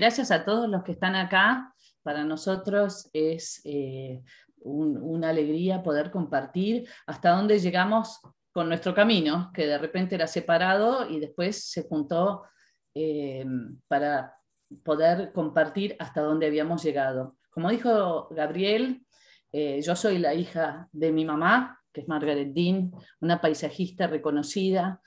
Gracias a todos los que están acá. Para nosotros es eh, una alegría poder compartir hasta dónde llegamos con nuestro camino, que de repente era separado y después se juntó eh, para poder compartir hasta dónde habíamos llegado. Como dijo Gabriel, eh, yo soy la hija de mi mamá, que es Margaret Dean, una paisajista reconocida,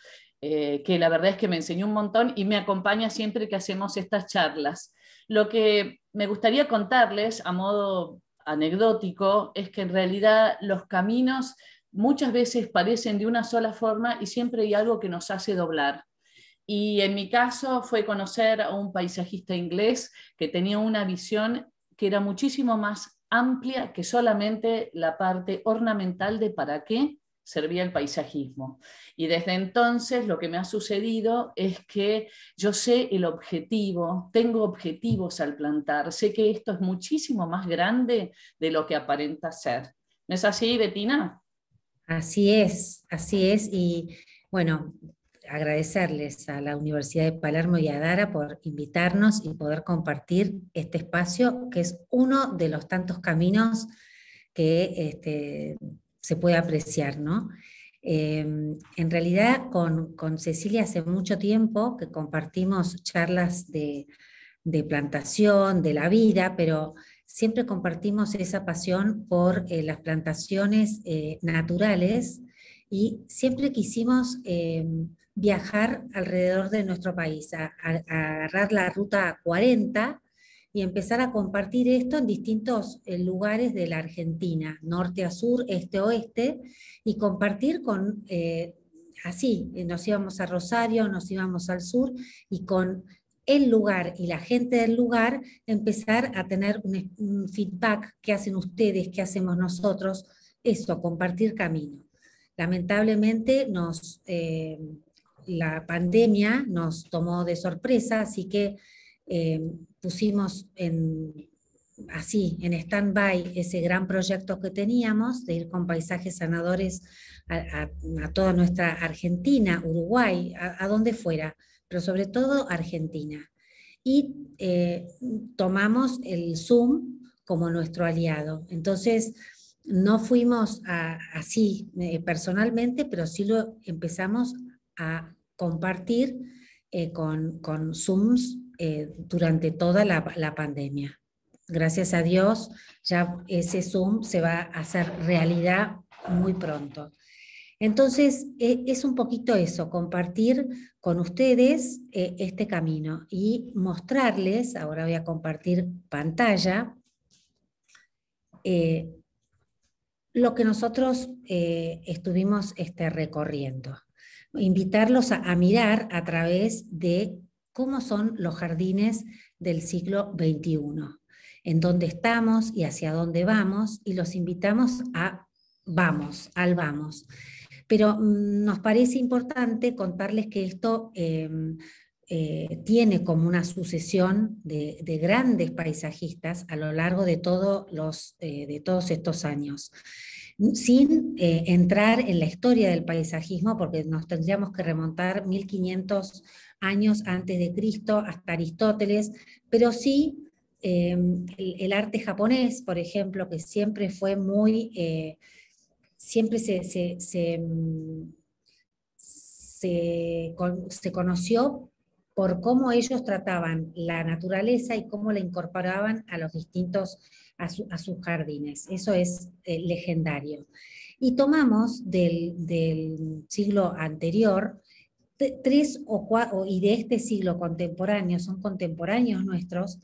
eh, que la verdad es que me enseñó un montón y me acompaña siempre que hacemos estas charlas. Lo que me gustaría contarles a modo anecdótico es que en realidad los caminos muchas veces parecen de una sola forma y siempre hay algo que nos hace doblar. Y en mi caso fue conocer a un paisajista inglés que tenía una visión que era muchísimo más amplia que solamente la parte ornamental de para qué servía el paisajismo. Y desde entonces lo que me ha sucedido es que yo sé el objetivo, tengo objetivos al plantar, sé que esto es muchísimo más grande de lo que aparenta ser. ¿No es así, Betina? Así es, así es. Y bueno, agradecerles a la Universidad de Palermo y a Dara por invitarnos y poder compartir este espacio, que es uno de los tantos caminos que este, se puede apreciar, ¿no? Em, en realidad, con, Cecilia hace mucho tiempo que compartimos charlas de, plantación, de la vida, pero siempre compartimos esa pasión por eh, las plantaciones eh, naturales y siempre quisimos em, viajar alrededor de nuestro país, a agarrar la ruta 40 y empezar a compartir esto en distintos eh, lugares de la Argentina, norte a sur, este a oeste, y compartir con, eh, así, nos íbamos a Rosario, nos íbamos al sur, y con el lugar y la gente del lugar empezar a tener un, feedback, qué hacen ustedes, qué hacemos nosotros, eso, compartir camino. Lamentablemente nos, eh, la pandemia nos tomó de sorpresa, así que pusimos en, así, en stand-by ese gran proyecto que teníamos de ir con paisajes sanadores a, toda nuestra Argentina, Uruguay, a, donde fuera, pero sobre todo Argentina. Y eh, tomamos el Zoom como nuestro aliado. Entonces, no fuimos así eh, personalmente, pero sí lo empezamos a compartir eh, con Zooms eh, durante toda la, pandemia. Gracias a Dios, ya ese Zoom se va a hacer realidad muy pronto. Entonces, e, es un poquito eso, compartir con ustedes eh, este camino y mostrarles, ahora voy a compartir pantalla, eh, lo que nosotros estuvimos este, recorriendo. Invitarlos a, mirar a través de cómo son los jardines del siglo XXI, en dónde estamos y hacia dónde vamos, y los invitamos a vamos, al vamos. Pero mm, nos parece importante contarles que esto em, eh, tiene como una sucesión de, grandes paisajistas a lo largo de, los, eh, de todos estos años sin eh, entrar en la historia del paisajismo, porque nos tendríamos que remontar 1500 años antes de Cristo hasta Aristóteles, pero sí em, el, arte japonés, por ejemplo, que siempre fue muy, eh, siempre se, se, mm, conoció por cómo ellos trataban la naturaleza y cómo la incorporaban a los distintos, a, sus jardines. Eso es eh, legendario. Y tomamos del siglo anterior tres o cuatro, y de este siglo contemporáneo, son contemporáneos nuestros,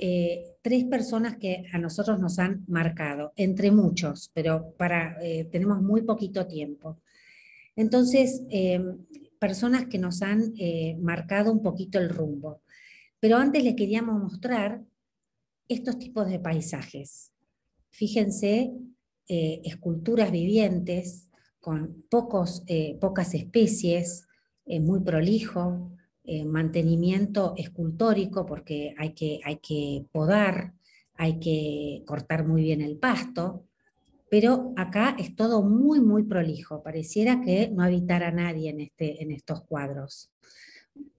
eh, tres personas que a nosotros nos han marcado, entre muchos, pero para, eh, tenemos muy poquito tiempo. Entonces, em, personas que nos han eh, marcado un poquito el rumbo. Pero antes les queríamos mostrar estos tipos de paisajes. Fíjense, esculturas vivientes con pocos, pocas especies, muy prolijo, eh, mantenimiento escultórico porque hay que, hay que podar, hay que cortar muy bien el pasto, pero acá es todo muy, muy prolijo. Pareciera que no habitara nadie en, este, en estos cuadros.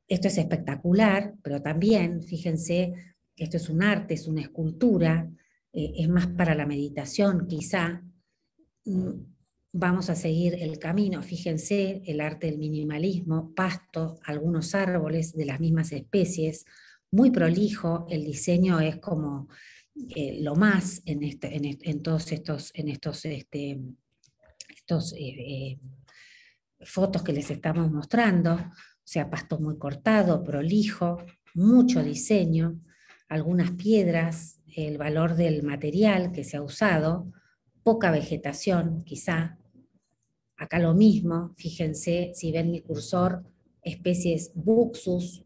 esto es espectacular, pero también, fíjense, esto es un arte, es una escultura, eh, es más para la meditación quizá. Vamos a seguir el camino, fíjense, el arte del minimalismo, pasto, algunos árboles de las mismas especies, muy prolijo, el diseño es como eh, lo más en, este, en, todos estos, en estos, este, estos eh, fotos que les estamos mostrando, o sea, pasto muy cortado, prolijo, mucho diseño, algunas piedras, el valor del material que se ha usado, poca vegetación quizá. Acá lo mismo, fíjense si ven mi cursor, especies buxus,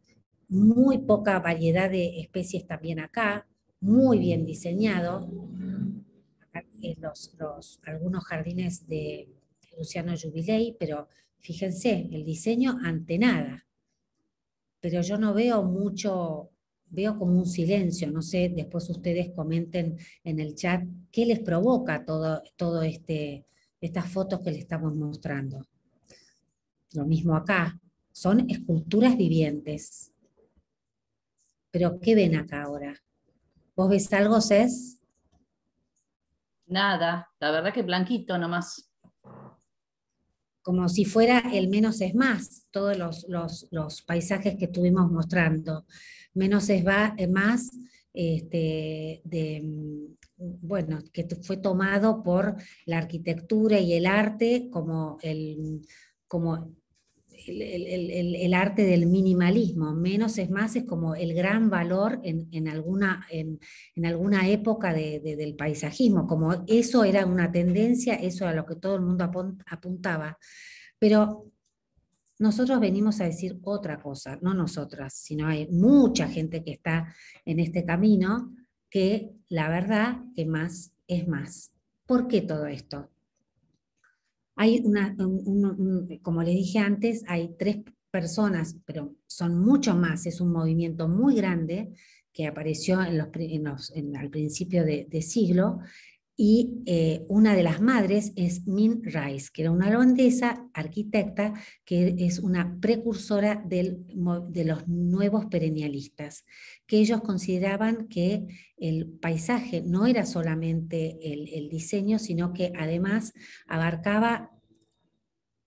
muy poca variedad de especies también acá, muy bien diseñado. Los, los, algunos jardines de Luciano Jubilei, pero fíjense, el diseño ante nada. Pero yo no veo mucho, veo como un silencio, no sé, después ustedes comenten en el chat qué les provoca todo, todo este, estas fotos que les estamos mostrando. Lo mismo acá, son esculturas vivientes. Pero ¿qué ven acá ahora? ¿Vos ves algo, Cés? Nada, la verdad que blanquito nomás como si fuera el menos es más, todos los, paisajes que estuvimos mostrando. Menos es eh, más, este, de, bueno, que fue tomado por la arquitectura y el arte como el, como el, arte del minimalismo. Menos es más es como el gran valor en, alguna, en, alguna época del paisajismo, como eso era una tendencia, eso a lo que todo el mundo apuntaba. Pero nosotros venimos a decir otra cosa, no nosotras, sino hay mucha gente que está en este camino que la verdad que más es más. ¿Por qué todo esto? Hay una, como les dije antes, hay tres personas, pero son mucho más, es un movimiento muy grande que apareció en los, al principio de, siglo, y eh, una de las madres es Min Rice, que era una holandesa arquitecta que es una precursora del, de los nuevos perennialistas, que ellos consideraban que el paisaje no era solamente el, diseño, sino que además abarcaba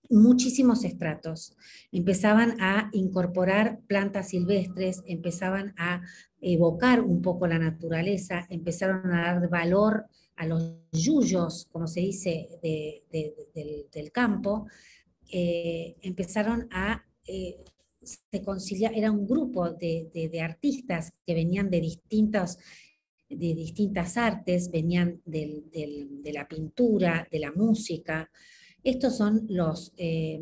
muchísimos estratos. Empezaban a incorporar plantas silvestres, empezaban a evocar un poco la naturaleza, empezaron a dar valor a los yuyos, como se dice, del, campo, eh, empezaron a eh, se conciliar, era un grupo de, artistas que venían de de distintas artes, venían de la pintura, de la música. Estos son los, eh,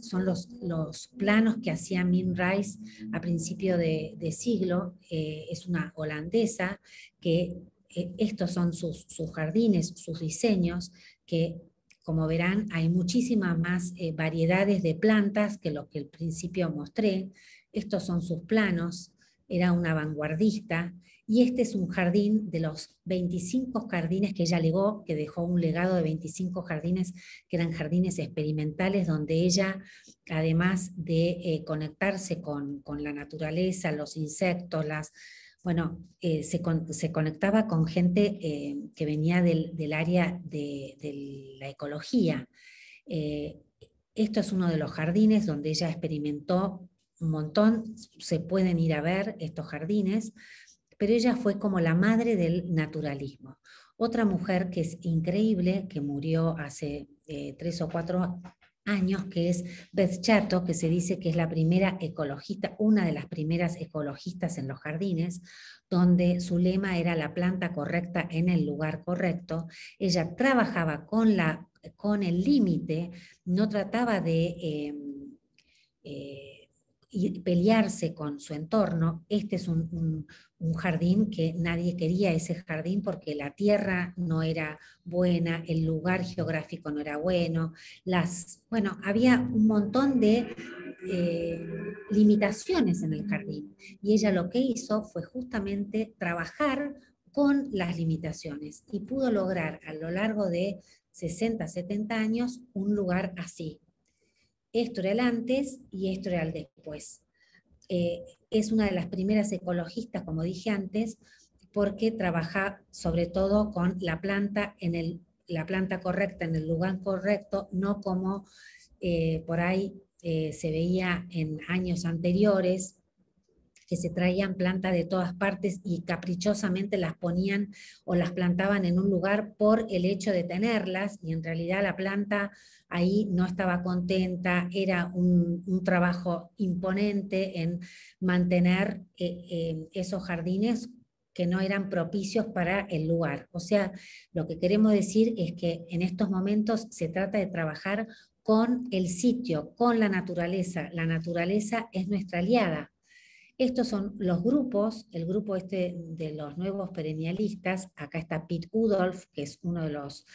son los, los, planos que hacía Min Rice a principio de, siglo. Eh, es una holandesa que eh, estos son sus, sus, jardines, sus diseños, que como verán, hay muchísimas más variedades de plantas que lo que al principio mostré. Estos son sus planos, era una vanguardista, y este es un jardín de los 25 jardines que ella legó, que dejó un legado de 25 jardines que eran jardines experimentales, donde ella, además de eh, conectarse con, la naturaleza, los insectos, las, bueno, eh, se, conectaba con gente eh, que venía del, área de, la ecología. Esto es uno de los jardines donde ella experimentó un montón, se pueden ir a ver estos jardines, pero ella fue como la madre del naturalismo. Otra mujer que es increíble, que murió hace tres o cuatro años, que es Beth Chato, que se dice que es la primera ecologista, una de las primeras ecologistas en los jardines, donde su lema era la planta correcta en el lugar correcto. Ella trabajaba con, la, con el límite, no trataba de... Em, eh, pelearse con su entorno. Este es un, jardín que nadie quería ese jardín porque la tierra no era buena, el lugar geográfico no era bueno, las, bueno, había un montón de eh, limitaciones en el jardín. Y ella lo que hizo fue justamente trabajar con las limitaciones y pudo lograr a lo largo de 60, 70 años un lugar así, Esto era el antes y esto era el después. Eh, es una de las primeras ecologistas, como dije antes, porque trabaja sobre todo con la planta en el, la planta correcta en el lugar correcto, no como eh, por ahí eh, se veía en años anteriores, que se traían plantas de todas partes y caprichosamente las ponían o las plantaban en un lugar por el hecho de tenerlas y en realidad la planta ahí no estaba contenta, era un, trabajo imponente en mantener eh, esos jardines que no eran propicios para el lugar. O sea, lo que queremos decir es que en estos momentos se trata de trabajar con el sitio, con la naturaleza. La naturaleza es nuestra aliada. Estos son los grupos, el grupo este de los nuevos perennialistas, acá está Pete Udolf, que es uno de los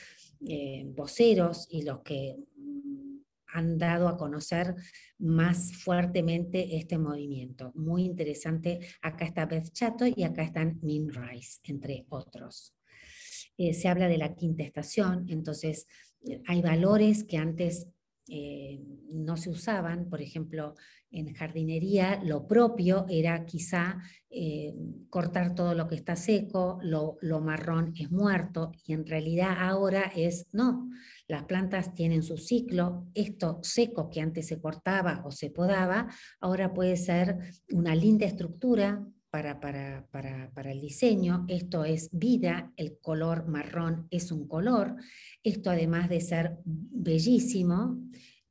eh, voceros y los que mm, han dado a conocer más fuertemente este movimiento. Muy interesante. Acá está Beth Chato y acá están Min Rice, entre otros. Eh, se habla de la quinta estación, entonces eh, hay valores que antes no se usaban, por ejemplo, en jardinería lo propio era quizá eh, cortar todo lo que está seco, lo, marrón es muerto y en realidad ahora es no, las plantas tienen su ciclo, esto seco que antes se cortaba o se podaba, ahora puede ser una linda estructura, para, para, para, para, el diseño. Esto es vida, el color marrón es un color. Esto además de ser bellísimo,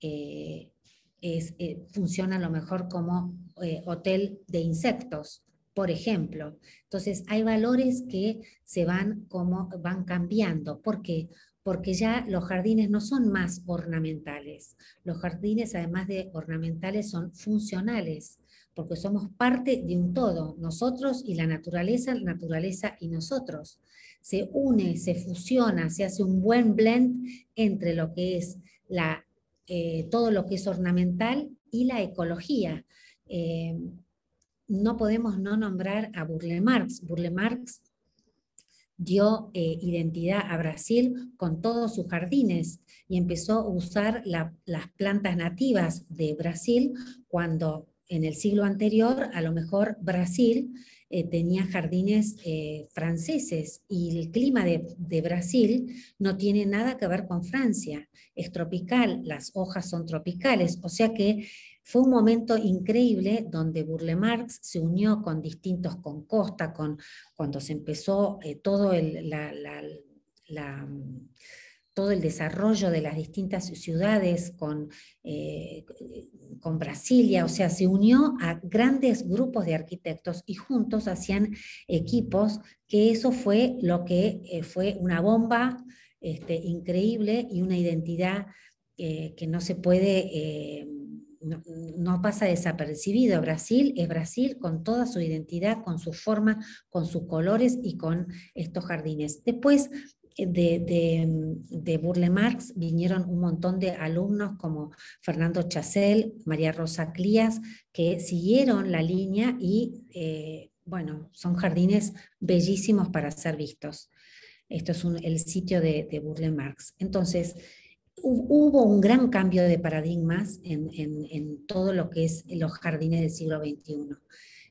eh, es, eh, funciona a lo mejor como eh, hotel de insectos, por ejemplo. Entonces hay valores que se van, como, van cambiando. ¿Por qué? Porque ya los jardines no son más ornamentales. Los jardines, además de ornamentales, son funcionales porque somos parte de un todo, nosotros y la naturaleza, la naturaleza y nosotros. Se une, se fusiona, se hace un buen blend entre lo que es la, eh, todo lo que es ornamental y la ecología. Eh, no podemos no nombrar a Burle Marx. Burle Marx dio eh, identidad a Brasil con todos sus jardines y empezó a usar las plantas nativas de Brasil cuando en el siglo anterior, a lo mejor Brasil eh, tenía jardines eh, franceses y el clima de, Brasil no tiene nada que ver con Francia. Es tropical, las hojas son tropicales, o sea que fue un momento increíble donde Burle Marx se unió con distintos, con Costa, con, cuando se empezó eh, todo el, la todo el desarrollo de las distintas ciudades con, eh, con Brasilia, o sea, se unió a grandes grupos de arquitectos y juntos hacían equipos, que eso fue lo que eh, fue una bomba este, increíble y una identidad eh, que no se puede... No, no, pasa desapercibido. Brasil es Brasil con toda su identidad, con su forma, con sus colores y con estos jardines. Después de, de, Burle Marx vinieron un montón de alumnos como Fernando Chasel, María Rosa Clías, que siguieron la línea y, eh, bueno, son jardines bellísimos para ser vistos. Esto es el sitio de, de, Burle Marx. Entonces, hubo un gran cambio de paradigmas en, en, en todo lo que es los jardines del siglo XXI.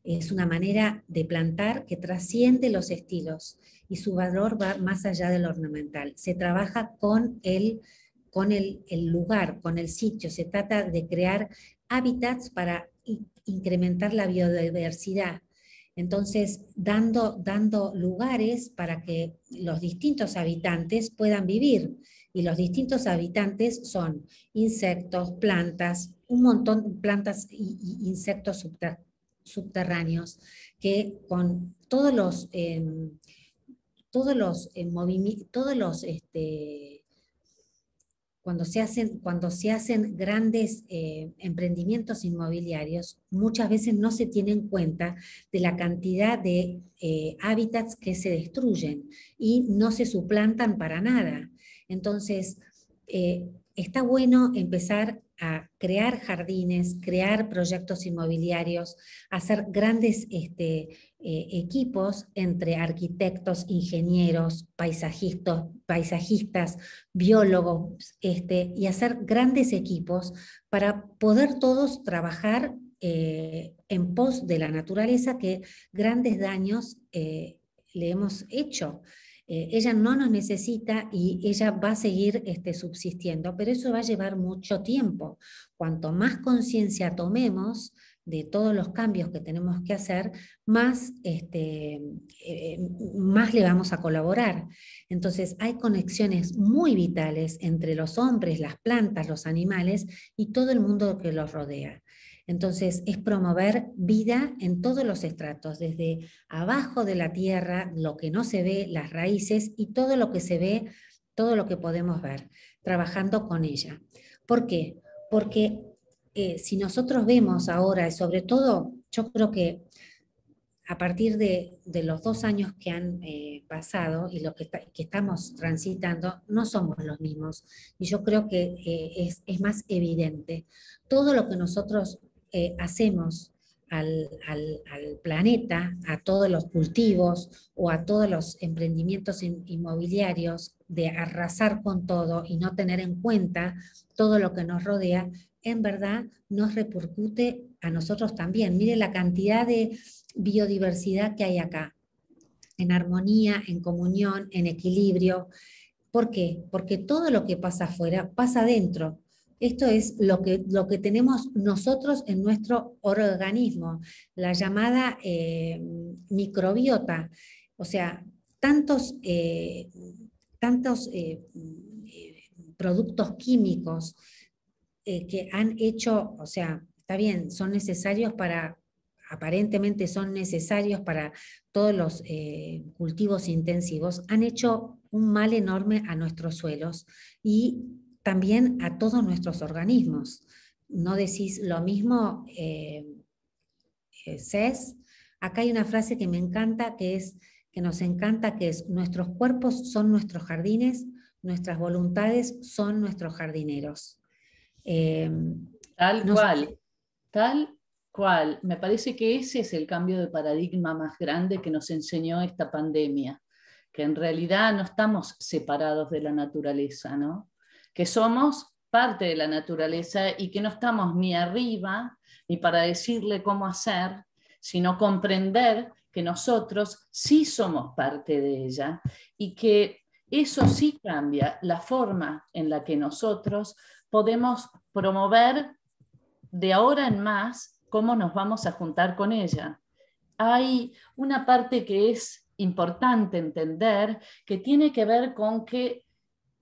Es una manera de plantar que trasciende los estilos y su valor va más allá del ornamental. Se trabaja con el, con el, lugar, con el sitio, se trata de crear hábitats para incrementar la biodiversidad. Entonces, dando, dando lugares para que los distintos habitantes puedan vivir. Y los distintos habitantes son insectos, plantas, un montón de plantas y, insectos subterráneos, que con todos los, em, todos los eh, movimientos, todos los, este, cuando se hacen, cuando se hacen grandes eh, emprendimientos inmobiliarios, muchas veces no se tiene en cuenta de la cantidad de eh, hábitats que se destruyen y no se suplantan para nada. Entonces, está bueno empezar a crear jardines, crear proyectos inmobiliarios, hacer grandes este, eh, equipos entre arquitectos, ingenieros, paisajistas, paisajistas biólogos, este, y hacer grandes equipos para poder todos trabajar eh, en pos de la naturaleza que grandes daños eh, le hemos hecho. Eh, ella no nos necesita y ella va a seguir este, subsistiendo, pero eso va a llevar mucho tiempo. Cuanto más conciencia tomemos de todos los cambios que tenemos que hacer, más, este, eh, más le vamos a colaborar. Entonces hay conexiones muy vitales entre los hombres, las plantas, los animales y todo el mundo que los rodea. Entonces, es promover vida en todos los estratos, desde abajo de la tierra, lo que no se ve, las raíces y todo lo que se ve, todo lo que podemos ver, trabajando con ella. ¿Por qué? Porque eh, si nosotros vemos ahora, y sobre todo, yo creo que a partir de, los dos años que han eh, pasado y lo que, estamos transitando, no somos los mismos. Y yo creo que eh, es, es, más evidente. Todo lo que nosotros hacemos al, planeta, a todos los cultivos o a todos los emprendimientos inmobiliarios de arrasar con todo y no tener en cuenta todo lo que nos rodea, en verdad nos repercute a nosotros también. Mire la cantidad de biodiversidad que hay acá, en armonía, en comunión, en equilibrio. ¿Por qué? Porque todo lo que pasa afuera pasa adentro. Esto es lo que, lo que tenemos nosotros en nuestro organismo, la llamada eh, microbiota. O sea, tantos, eh, tantos eh, productos químicos que han hecho, o sea, está bien, son necesarios para, aparentemente son necesarios para todos los cultivos intensivos, han hecho un mal enorme a nuestros suelos y también a todos nuestros organismos. ¿No decís lo mismo, eh, eh? Acá hay una frase que me encanta, que es, que nos encanta, que es, nuestros cuerpos son nuestros jardines, nuestras voluntades son nuestros jardineros. Eh, tal cual, tal cual. Me parece que ese es el cambio de paradigma más grande que nos enseñó esta pandemia, que en realidad no estamos separados de la naturaleza, ¿no? que somos parte de la naturaleza y que no estamos ni arriba ni para decirle cómo hacer, sino comprender que nosotros sí somos parte de ella y que eso sí cambia la forma en la que nosotros podemos promover de ahora en más cómo nos vamos a juntar con ella. Hay una parte que es importante entender que tiene que ver con que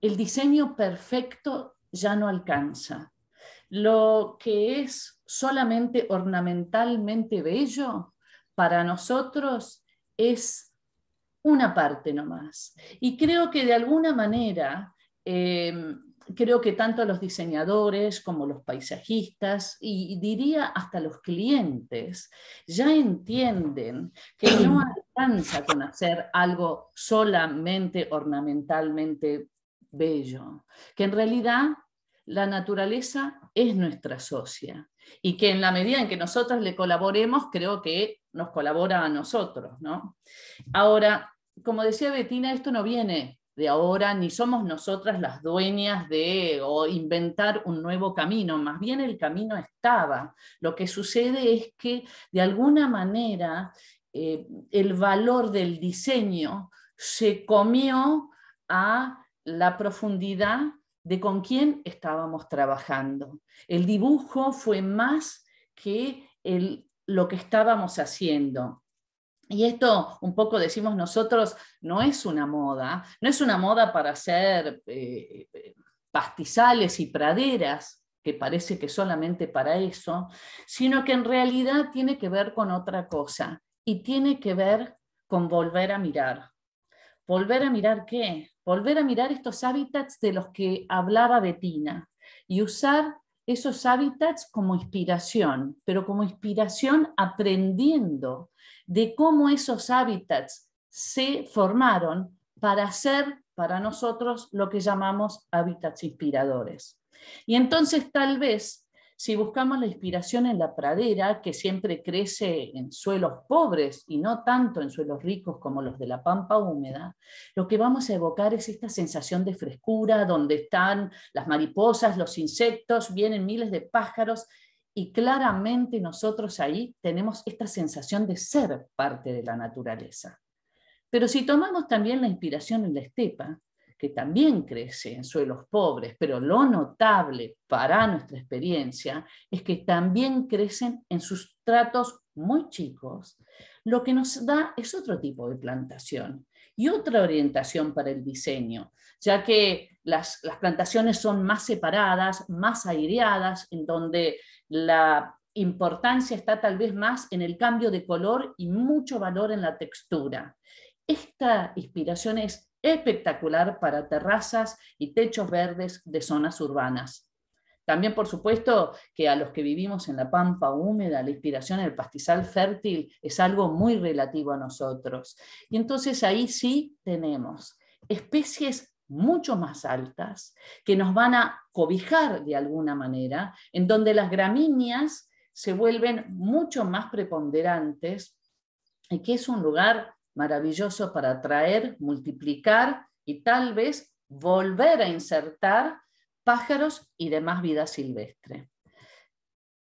el diseño perfecto ya no alcanza. Lo que es solamente ornamentalmente bello, para nosotros es una parte nomás. Y creo que de alguna manera, em, creo que tanto los diseñadores como los paisajistas y diría hasta los clientes ya entienden que no alcanza con hacer algo solamente ornamentalmente bello, que en realidad la naturaleza es nuestra socia y que en la medida en que nosotros le colaboremos, creo que nos colabora a nosotros. ¿no? Ahora, como decía Betina, esto no viene de ahora, ni somos nosotras las dueñas de o inventar un nuevo camino, más bien el camino estaba. Lo que sucede es que de alguna manera eh, el valor del diseño se comió a la profundidad de con quién estábamos trabajando. El dibujo fue más que lo que estábamos haciendo. Y esto, un poco decimos nosotros, no es una moda, no es una moda para hacer eh, pastizales y praderas, que parece que solamente para eso, sino que en realidad tiene que ver con otra cosa y tiene que ver con volver a mirar. ¿Volver a mirar qué? volver a mirar estos hábitats de los que hablaba Betina y usar esos hábitats como inspiración, pero como inspiración aprendiendo de cómo esos hábitats se formaron para ser para nosotros lo que llamamos hábitats inspiradores. Y entonces tal vez si buscamos la inspiración en la pradera, que siempre crece en suelos pobres y no tanto en suelos ricos como los de la pampa húmeda, lo que vamos a evocar es esta sensación de frescura, donde están las mariposas, los insectos, vienen miles de pájaros y claramente nosotros ahí tenemos esta sensación de ser parte de la naturaleza. Pero si tomamos también la inspiración en la estepa, que también crece en suelos pobres, pero lo notable para nuestra experiencia es que también crecen en sustratos muy chicos, lo que nos da es otro tipo de plantación y otra orientación para el diseño, ya que las, plantaciones son más separadas, más aireadas, en donde la importancia está tal vez más en el cambio de color y mucho valor en la textura. Esta inspiración es espectacular para terrazas y techos verdes de zonas urbanas. También, por supuesto, que a los que vivimos en la pampa húmeda, la inspiración en el pastizal fértil es algo muy relativo a nosotros. Y entonces ahí sí tenemos especies mucho más altas que nos van a cobijar de alguna manera, en donde las gramíneas se vuelven mucho más preponderantes y que es un lugar maravilloso para atraer, multiplicar y tal vez volver a insertar pájaros y demás vida silvestre.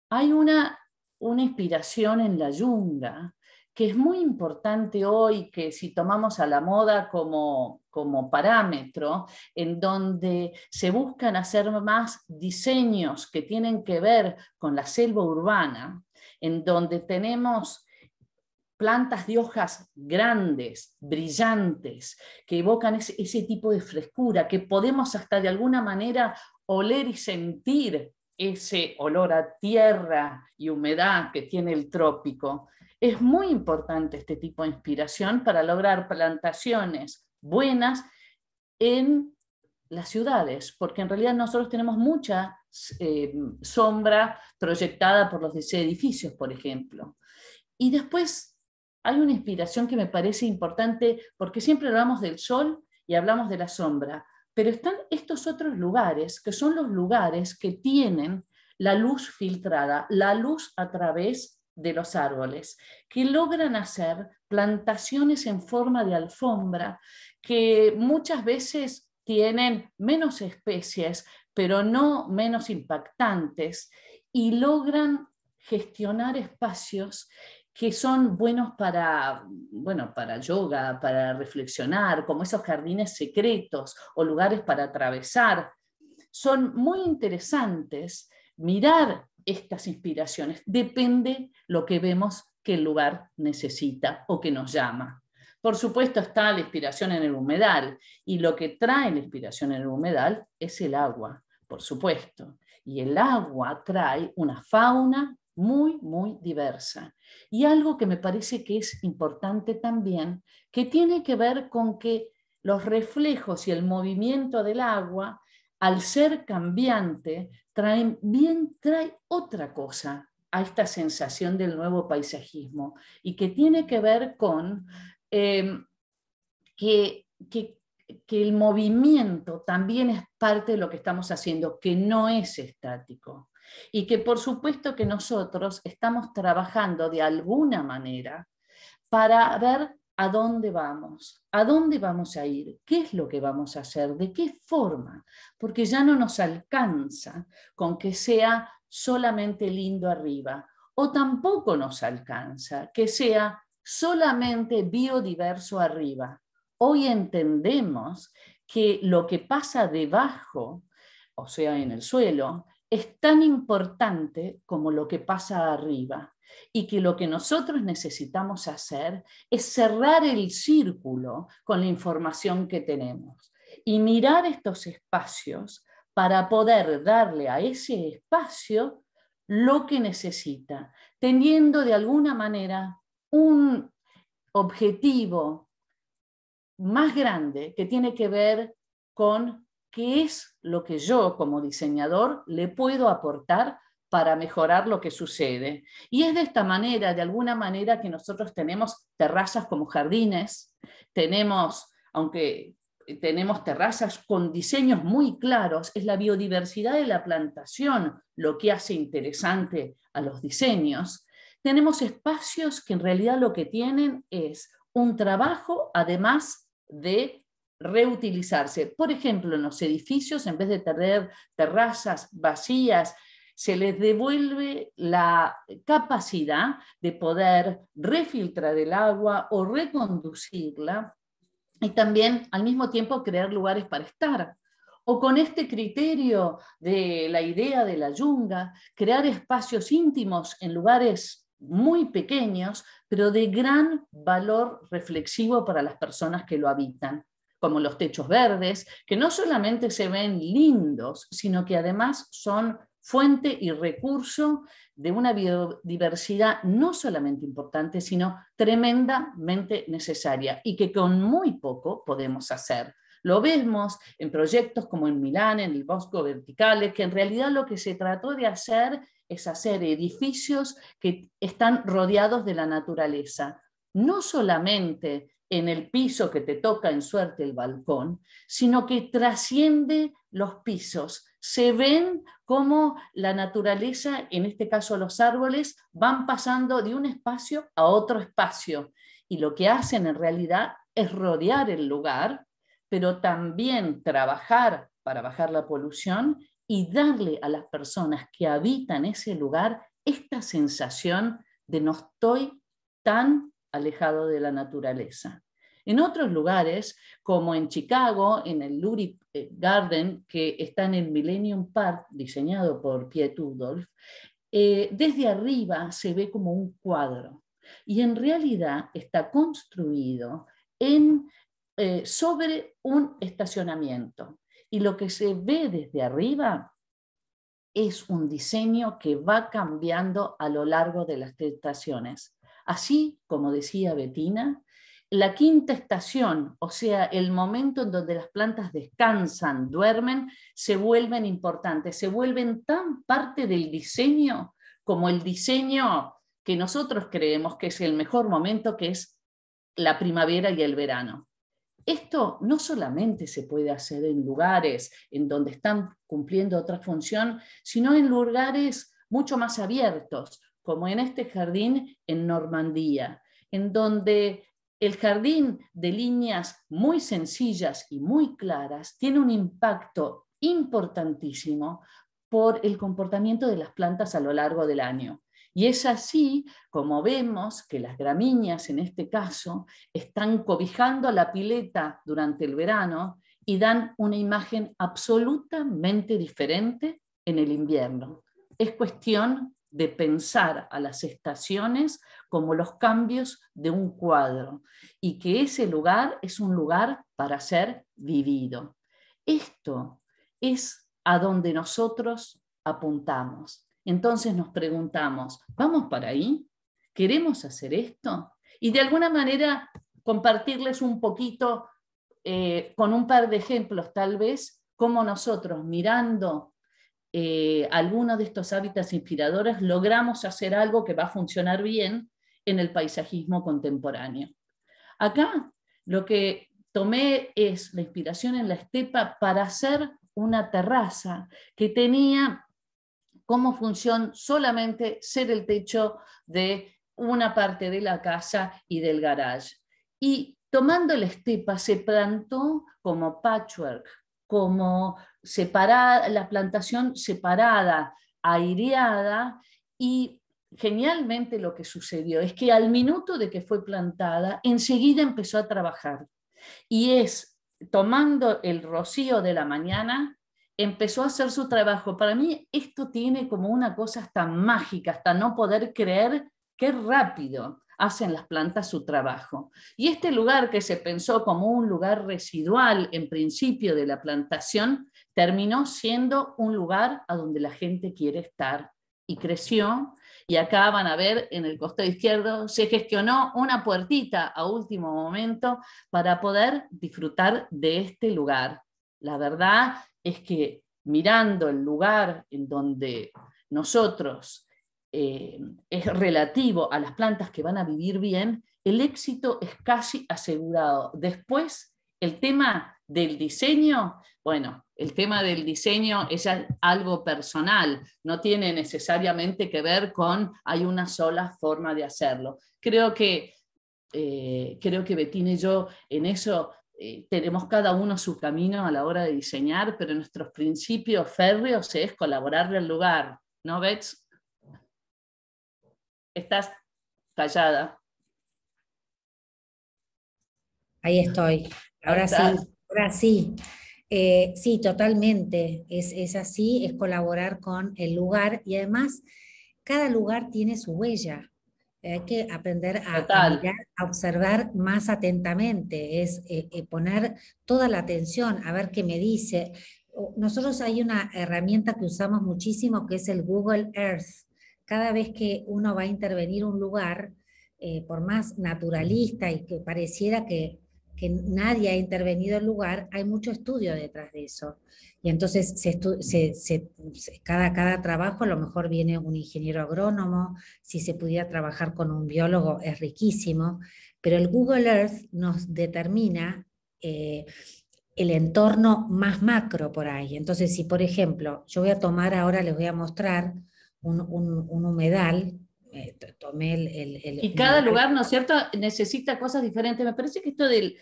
Hay una, una inspiración en la yunga que es muy importante hoy, que si tomamos a la moda como, como parámetro, en donde se buscan hacer más diseños que tienen que ver con la selva urbana, en donde tenemos plantas de hojas grandes, brillantes, que evocan ese, tipo de frescura, que podemos hasta de alguna manera oler y sentir ese olor a tierra y humedad que tiene el trópico. Es muy importante este tipo de inspiración para lograr plantaciones buenas en las ciudades, porque en realidad nosotros tenemos mucha eh, sombra proyectada por los edificios, por ejemplo. Y después hay una inspiración que me parece importante porque siempre hablamos del sol y hablamos de la sombra, pero están estos otros lugares que son los lugares que tienen la luz filtrada, la luz a través de los árboles, que logran hacer plantaciones en forma de alfombra, que muchas veces tienen menos especies, pero no menos impactantes, y logran gestionar espacios que son buenos para, bueno, para yoga, para reflexionar, como esos jardines secretos o lugares para atravesar. Son muy interesantes mirar estas inspiraciones. Depende lo que vemos que el lugar necesita o que nos llama. Por supuesto está la inspiración en el humedal y lo que trae la inspiración en el humedal es el agua, por supuesto. Y el agua trae una fauna muy, muy diversa. Y algo que me parece que es importante también, que tiene que ver con que los reflejos y el movimiento del agua, al ser cambiante, traen, bien trae otra cosa a esta sensación del nuevo paisajismo y que tiene que ver con em, que, que el movimiento también es parte de lo que estamos haciendo, que no es estático y que por supuesto que nosotros estamos trabajando de alguna manera para ver a dónde vamos, a dónde vamos a ir, qué es lo que vamos a hacer, de qué forma, porque ya no nos alcanza con que sea solamente lindo arriba, o tampoco nos alcanza que sea solamente biodiverso arriba. Hoy entendemos que lo que pasa debajo, o sea, en el suelo, es tan importante como lo que pasa arriba y que lo que nosotros necesitamos hacer es cerrar el círculo con la información que tenemos y mirar estos espacios para poder darle a ese espacio lo que necesita, teniendo de alguna manera un objetivo más grande que tiene que ver con qué es lo que yo como diseñador le puedo aportar para mejorar lo que sucede. Y es de esta manera, de alguna manera, que nosotros tenemos terrazas como jardines, tenemos, aunque tenemos terrazas con diseños muy claros, es la biodiversidad de la plantación lo que hace interesante a los diseños. Tenemos espacios que en realidad lo que tienen es un trabajo además de reutilizarse. Por ejemplo, en los edificios, en vez de tener terrazas vacías, se les devuelve la capacidad de poder refiltrar el agua o reconducirla y también al mismo tiempo crear lugares para estar. O con este criterio de la idea de la yunga, crear espacios íntimos en lugares muy pequeños, pero de gran valor reflexivo para las personas que lo habitan, como los techos verdes, que no solamente se ven lindos, sino que además son fuente y recurso de una biodiversidad no solamente importante, sino tremendamente necesaria y que con muy poco podemos hacer. Lo vemos en proyectos como en Milán, en el Bosco Verticales, que en realidad lo que se trató de hacer es hacer edificios que están rodeados de la naturaleza, no solamente en el piso que te toca en suerte el balcón, sino que trasciende los pisos. Se ven cómo la naturaleza, en este caso los árboles, van pasando de un espacio a otro espacio. Y lo que hacen en realidad es rodear el lugar, pero también trabajar para bajar la polución y darle a las personas que habitan ese lugar esta sensación de no estoy tan alejado de la naturaleza. En otros lugares, como en Chicago, en el Lurie eh, Garden, que está en el Millennium Park, diseñado por Piet Udolf, eh, desde arriba se ve como un cuadro y en realidad está construido en, eh, sobre un estacionamiento. Y lo que se ve desde arriba es un diseño que va cambiando a lo largo de las estaciones. Así como decía Betina, la quinta estación, o sea, el momento en donde las plantas descansan, duermen, se vuelven importantes, se vuelven tan parte del diseño como el diseño que nosotros creemos que es el mejor momento, que es la primavera y el verano. Esto no solamente se puede hacer en lugares en donde están cumpliendo otra función, sino en lugares mucho más abiertos, como en este jardín en Normandía, en donde el jardín de líneas muy sencillas y muy claras tiene un impacto importantísimo por el comportamiento de las plantas a lo largo del año. Y es así como vemos que las gramíneas, en este caso, están cobijando la pileta durante el verano y dan una imagen absolutamente diferente en el invierno. Es cuestión de pensar a las estaciones como los cambios de un cuadro y que ese lugar es un lugar para ser vivido. Esto es a donde nosotros apuntamos. Entonces nos preguntamos, ¿vamos para ahí? ¿Queremos hacer esto? Y de alguna manera compartirles un poquito eh, con un par de ejemplos tal vez, cómo nosotros mirando eh, algunos de estos hábitats inspiradores, logramos hacer algo que va a funcionar bien en el paisajismo contemporáneo. Acá lo que tomé es la inspiración en la estepa para hacer una terraza que tenía como función solamente ser el techo de una parte de la casa y del garage. Y tomando la estepa se plantó como patchwork, como separada, la plantación separada, aireada, y genialmente lo que sucedió es que al minuto de que fue plantada, enseguida empezó a trabajar. Y es tomando el rocío de la mañana, empezó a hacer su trabajo. Para mí esto tiene como una cosa hasta mágica, hasta no poder creer qué rápido hacen las plantas su trabajo. Y este lugar que se pensó como un lugar residual en principio de la plantación, terminó siendo un lugar a donde la gente quiere estar y creció. Y acá van a ver en el costado izquierdo, se gestionó una puertita a último momento para poder disfrutar de este lugar. La verdad es que mirando el lugar en donde nosotros eh, es relativo a las plantas que van a vivir bien, el éxito es casi asegurado. Después El tema del diseño, bueno, el tema del diseño es algo personal, no tiene necesariamente que ver con hay una sola forma de hacerlo. Creo que, eh, creo que y yo en eso eh, tenemos cada uno su camino a la hora de diseñar, pero nuestros principios férreos es colaborarle al lugar, ¿no, Bets? Estás callada. Ahí estoy. Ahora sí, ahora sí. Eh, sí, totalmente. Es, así, es colaborar con el lugar y además cada lugar tiene su huella. Hay que aprender a, a, observar más atentamente, es eh, eh, poner toda la atención, a ver qué me dice. Nosotros hay una herramienta que usamos muchísimo que es el Google Earth. Cada vez que uno va a intervenir un lugar, por más naturalista y que pareciera que que nadie ha intervenido el lugar, hay mucho estudio detrás de eso. Y entonces cada, cada trabajo a lo mejor viene un ingeniero agrónomo, si se pudiera trabajar con un biólogo es riquísimo, pero el Google Earth nos determina eh, el entorno más macro por ahí. Entonces, si por ejemplo, yo voy a tomar ahora, les voy a mostrar un, un, un humedal, eh, tomé el, Y cada lugar, ¿no es cierto?, necesita cosas diferentes. Me parece que esto de,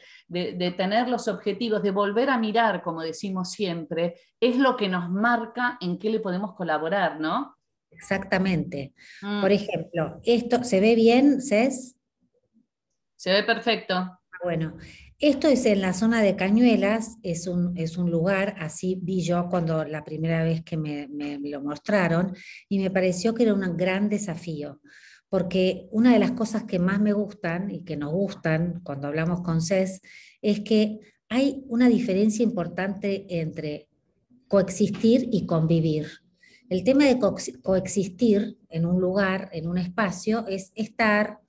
tener los objetivos, de volver a mirar, como decimos siempre, es lo que nos marca en qué le podemos colaborar, ¿no? Exactamente. Mm. Por ejemplo, esto, ¿se ve bien, Cés? Se ve perfecto. Ah, bueno, esto es en la zona de Cañuelas, es un, es un lugar, así vi yo cuando la primera vez que me, lo mostraron, y me pareció que era un gran desafío, porque una de las cosas que más me gustan y que nos gustan cuando hablamos con CES es que hay una diferencia importante entre coexistir y convivir. El tema de coexistir en un lugar, en un espacio, es estar,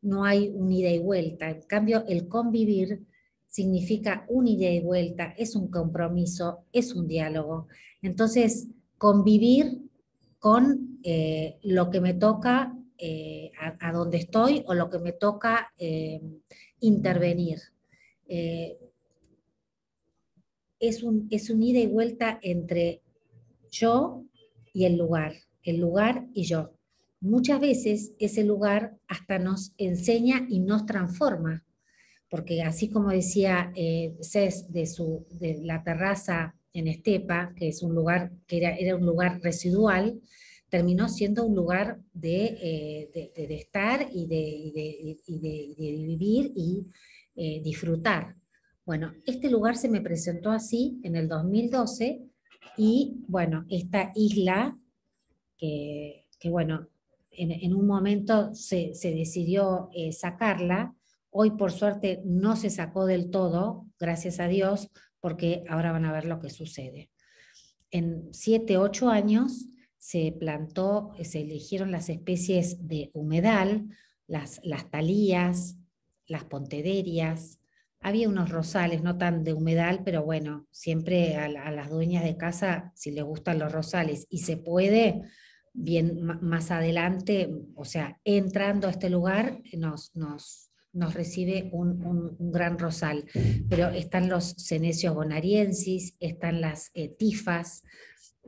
no hay un ida y vuelta. En cambio, el convivir significa un ida y vuelta, es un compromiso, es un diálogo. Entonces, convivir con eh, lo que me toca eh, a, donde estoy o lo que me toca eh, intervenir. es, un, es un ida y vuelta entre yo y el lugar, el lugar y yo. Muchas veces ese lugar hasta nos enseña y nos transforma porque así como decía eh, Cés de, su, de la terraza en Estepa, que es un lugar que era, era un lugar residual, terminó siendo un lugar de, eh, de, estar y de, vivir y eh, disfrutar. Bueno, este lugar se me presentó así en el 2012 y bueno, esta isla que, que bueno, en, un momento se, se decidió sacarla, Hoy, por suerte, no se sacó del todo, gracias a Dios, porque ahora van a ver lo que sucede. En siete, ocho años se plantó, se eligieron las especies de humedal, las, las talías, las pontederias, había unos rosales, no tan de humedal, pero bueno, siempre a, las dueñas de casa, si les gustan los rosales y se puede, bien más adelante, o sea, entrando a este lugar, nos, nos, nos recibe un, gran rosal, pero están los senecios bonariensis, están las eh, tifas,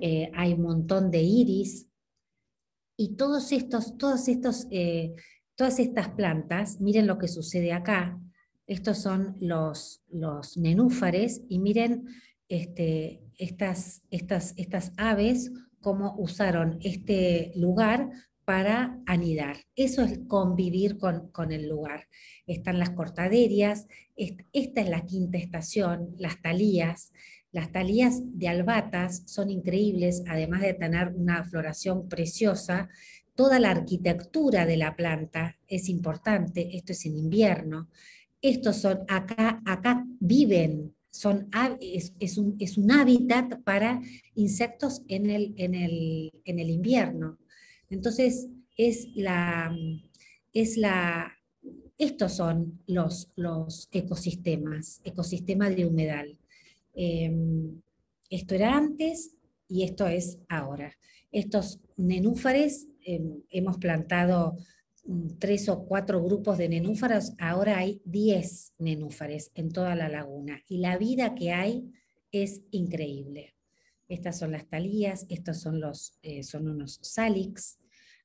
eh, hay un montón de iris, y todos estos, todos estos, eh, todas estas plantas, miren lo que sucede acá, estos son los, los nenúfares, y miren este, estas, estas, estas aves, cómo usaron este lugar para anidar. Eso es convivir con, el lugar. Están las cortaderias, esta es la quinta estación, las talías. Las talías de albatas son increíbles, además de tener una floración preciosa. Toda la arquitectura de la planta es importante, esto es en invierno. Estos son, acá, acá viven, son, es, un, es un hábitat para insectos en el, en el, en el invierno. Entonces, es la, es la, estos son los, los ecosistemas, ecosistema de humedal. Em, esto era antes y esto es ahora. Estos nenúfares em, hemos plantado mm, tres o cuatro grupos de nenúfaros, ahora hay diez nenúfares en toda la laguna. Y la vida que hay es increíble. Estas son las talías, estos son, los, eh, son unos salix,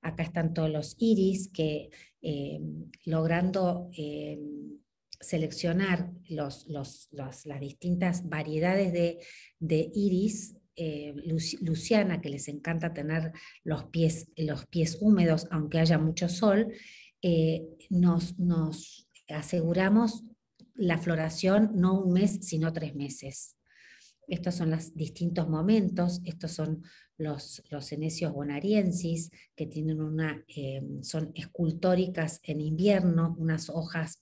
acá están todos los iris que eh, logrando eh, seleccionar los, las distintas variedades de, de iris, Luciana, que les encanta tener los pies, los pies húmedos, aunque haya mucho sol, nos, nos aseguramos la floración no un mes, sino tres meses. Estos son los distintos momentos, estos son los, los enesios bonariensis, que tienen una, eh, son escultóricas en invierno, unas hojas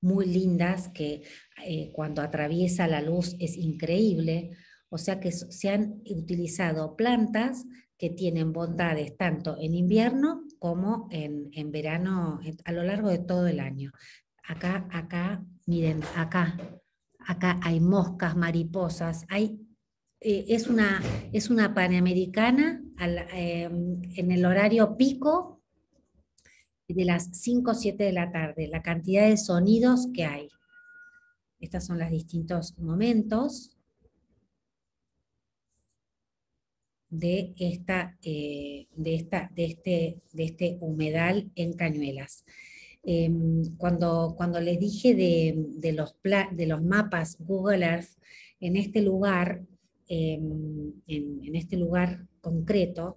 muy lindas que eh, cuando atraviesa la luz es increíble. O sea que se han utilizado plantas que tienen bondades tanto en invierno como en, en verano, a lo largo de todo el año. Acá, acá, miren, acá, acá hay moscas, mariposas, hay, eh, es, una, es una panamericana em, en el horario pico de las 5 o 7 de la tarde, la cantidad de sonidos que hay. Estos son los distintos momentos de, esta, eh, de, esta, de, este, de este humedal en Cañuelas. Em, cuando, cuando les dije de, los de los mapas Google Earth, en este lugar, em, en, este lugar concreto,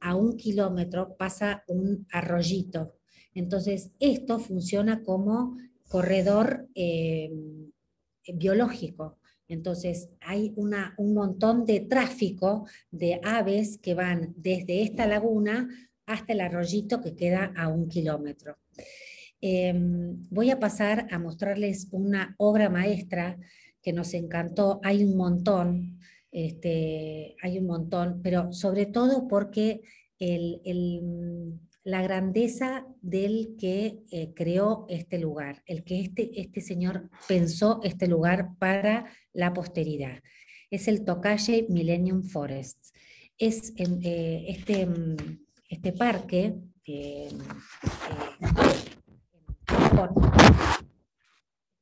a un kilómetro pasa un arroyito. Entonces, esto funciona como corredor em, biológico. Entonces, hay una, un montón de tráfico de aves que van desde esta laguna hasta el arroyito que queda a un kilómetro. Em, voy a pasar a mostrarles una obra maestra que nos encantó. Hay un montón, este, hay un montón, pero sobre todo porque la grandeza del que eh, creó este lugar, el que este, este señor pensó este lugar para la posteridad. Es el Tokaye Millennium Forest. Es eh, este, este parque eh,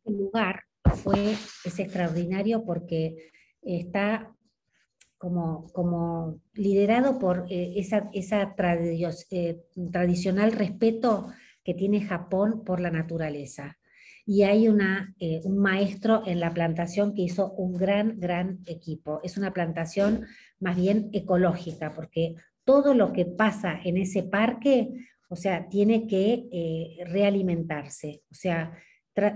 el lugar fue, es extraordinario porque está como, como liderado por eh, esa, esa eh, tradicional respeto que tiene Japón por la naturaleza. Y hay una, eh, un maestro en la plantación que hizo un gran, gran equipo. Es una plantación más bien ecológica, porque todo lo que pasa en ese parque o sea, tiene que eh, realimentarse, o sea,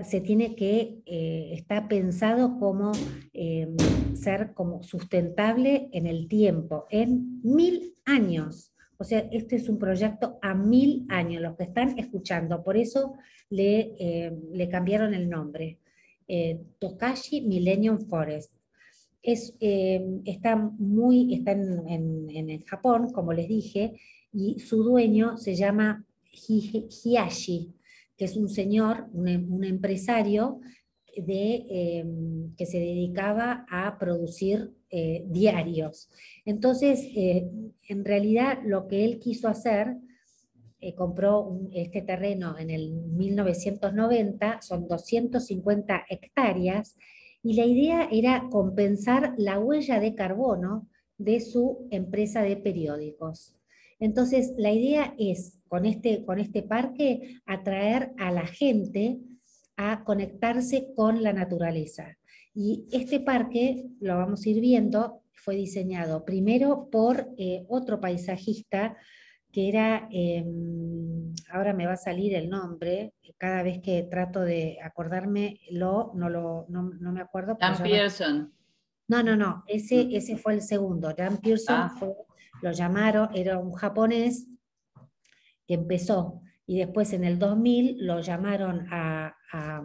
se tiene que, eh, está pensado como em, ser como sustentable en el tiempo, en mil años. O sea, este es un proyecto a mil años, los que están escuchando, por eso le, em, le cambiaron el nombre. Eh, Tokashi Millennium Forest. Es, está muy, está en, en, en Japón, como les dije, y su dueño se llama Hiyashi, que es un señor, un, em, empresario de, em, que se dedicaba a producir eh, diarios. Entonces, eh, en realidad lo que él quiso hacer, eh, compró este terreno en el 1990, son 250 hectáreas, y la idea era compensar la huella de carbono de su empresa de periódicos. Entonces, la idea es, con este, con este parque, atraer a la gente a conectarse con la naturaleza. Y este parque, lo vamos a ir viendo, fue diseñado primero por eh, otro paisajista que era, em, ahora me va a salir el nombre, cada vez que trato de acordarme, lo, no, lo, no, me acuerdo. Dan Pearson. No, no, no, ese, mm. ese fue el segundo. Dan Pearson ah. fue lo llamaron, era un japonés que empezó y después en el 2000 lo llamaron a, a,